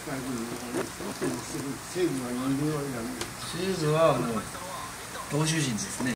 西武はもう投手人ですね。